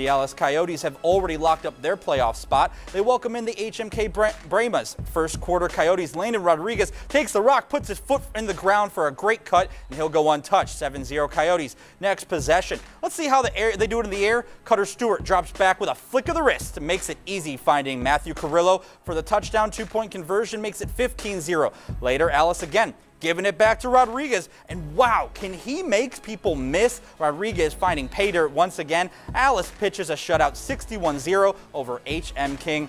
The Alice Coyotes have already locked up their playoff spot. They welcome in the HMK Brahmas. First quarter Coyotes, Landon Rodriguez takes the rock, puts his foot in the ground for a great cut, and he'll go untouched. 7-0 Coyotes. Next possession. Let's see how the air, they do it in the air. Cutter Stewart drops back with a flick of the wrist. Makes it easy finding Matthew Carrillo for the touchdown. Two-point conversion makes it 15-0. Later, Alice again giving it back to Rodriguez. And wow, can he make people miss? Rodriguez finding pay dirt once again. Alice pitches a shutout 61-0 over HM King